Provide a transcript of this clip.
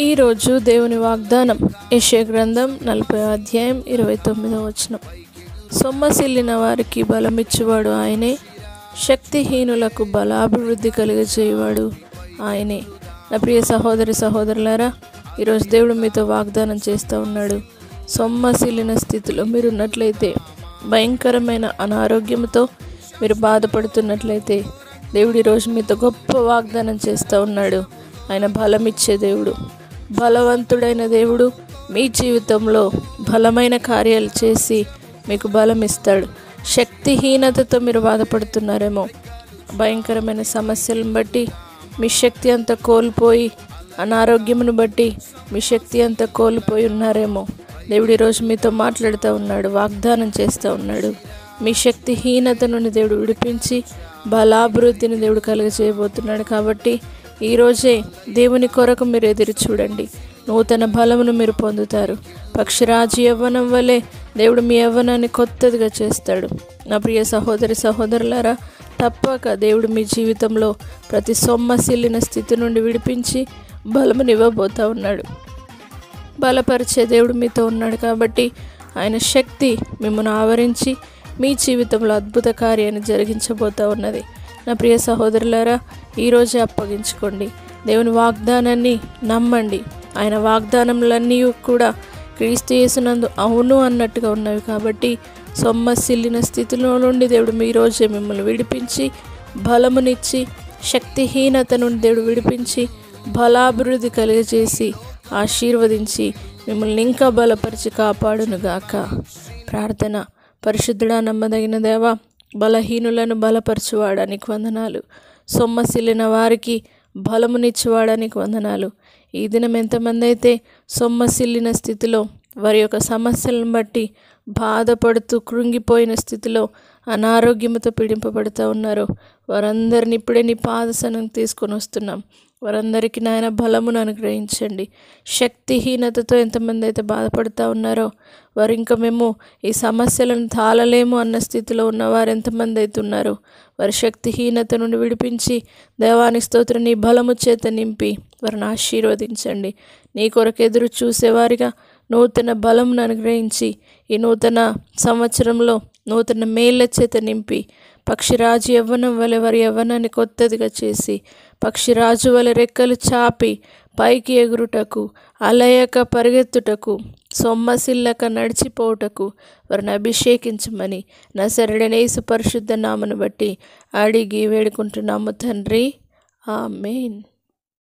ఈరోజు దేవుని వాగ్దానం. యెషయా గ్రంథం నలభై అధ్యాయం ఇరవై తొమ్మిదవ వచనం. సొమ్మసిల్లిన వారికి బలమిచ్చేవాడు ఆయనే. శక్తిహీనులకు బలాభివృద్ధి కలిగజేయవాడు ఆయనే. నా ప్రియ సహోదరి సహోదరులారా ఈరోజు దేవుడు మీతో వాగ్దానం చేస్తూ ఉన్నాడు. సొమ్మసిల్లిన స్థితిలో మీరు ఉన్నట్లయితే భయంకరమైన అనారోగ్యంతో మీరు బాధపడుతున్నట్లయితే దేవుడు ఈరోజు మీతో గొప్ప వాగ్దానం చేస్తూ ఉన్నాడు. ఆయన బలమిచ్చే దేవుడు. బలవంతుడైన దేవుడు మీ జీవితంలో బలమైన కార్యాలు చేసి మీకు బలం ఇస్తాడు శక్తిహీనతతో మీరు బాధపడుతున్నారేమో. భయంకరమైన సమస్యలను బట్టి మీ శక్తి అంతా కోల్పోయి అనారోగ్యమును బట్టి మీ శక్తి అంతా కోల్పోయి ఉన్నారేమో. దేవుడు ఈరోజు మీతో మాట్లాడుతూ ఉన్నాడు వాగ్దానం చేస్తూ ఉన్నాడు. మీ శక్తిహీనత నుండి దేవుడు విడిపించి బలాభివృద్ధిని దేవుడు కలుగజేయబోతున్నాడు కాబట్టి ఈరోజే దేవుని కొరకు మీరు ఎదురు చూడండి. నూతన బలమును మీరు పొందుతారు. పక్షిరాజు యవ్వనం వలె దేవుడు మీ యవ్వనాన్ని కొత్తదిగా చేస్తాడు. నా ప్రియ సహోదరి సహోదరులారా తప్పక దేవుడు మీ జీవితంలో ప్రతి సొమ్మసిల్లిన స్థితి నుండి విడిపించి బలమునివ్వబోతా ఉన్నాడు. బలపరిచే దేవుడు మీతో ఉన్నాడు కాబట్టి ఆయన శక్తి మిమ్మల్ని ఆవరించి మీ జీవితంలో అద్భుత కార్యాన్ని జరిగించబోతా ఉన్నది. నా ప్రియ సహోదరులారా ఈరోజే అప్పగించుకోండి. దేవుని వాగ్దానాన్ని నమ్మండి. ఆయన వాగ్దానములన్నీ కూడా క్రీస్తు చేసినందు అవును అన్నట్టుగా ఉన్నవి కాబట్టి సొమ్మసిల్లిన స్థితిలో నుండి దేవుడు మీ రోజే మిమ్మల్ని విడిపించి బలమునిచ్చి శక్తిహీనత నుండి దేవుడు విడిపించి బలాభివృద్ధి కలిగజేసి ఆశీర్వదించి మిమ్మల్ని ఇంకా బలపరిచి కాపాడునుగాక. ప్రార్థన. పరిశుద్ధుడా నమ్మదగిన దేవా బలహీనులను బలపరచువాడానికి వందనాలు. సొమ్మసిల్లిన వారికి బలమునిచ్చేవాడానికి వందనాలు. ఈ దినం ఎంతమంది అయితే సొమ్మసిల్లిన స్థితిలో వారి యొక్క సమస్యలను బట్టి బాధపడుతూ కృంగిపోయిన స్థితిలో అనారోగ్యంతో పీడింపబడుతూ ఉన్నారో. వారందరిని ఇప్పుడే నీ పాదసనం తీసుకొని వస్తున్నాం. వారందరికీ నాయన బలమును అనుగ్రహించండి. శక్తిహీనతతో ఎంతమంది అయితే బాధపడుతూ ఉన్నారో వారు ఇంకా మేము ఈ సమస్యలను తాళలేము అన్న స్థితిలో ఉన్న వారు ఎంతమంది అయితే ఉన్నారో. వారి శక్తిహీనత నుండి విడిపించి దేవాని స్తోత్ర నీ బలము చేత నింపి వారిని ఆశీర్వదించండి. నీ కొరకు ఎదురు చూసేవారిగా నూతన బలంను అనుగ్రహించి ఈ నూతన సంవత్సరంలో నూతన మేళ్ళ చేత నింపి పక్షిరాజు యవ్వనం వలె వారి యవ్వనాన్ని కొత్తదిగా చేసి పక్షిరాజు వలె రెక్కలు చాపి పైకి ఎగురుటకు అలయక పరిగెత్తుటకు సొమ్మసిల్లక నడిచిపోవుటకు వారిని అభిషేకించమని నా సరడనేసు పరిశుద్ధ నామను బట్టి అడిగి వేడుకుంటున్నాము తండ్రి. ఆ మెయిన్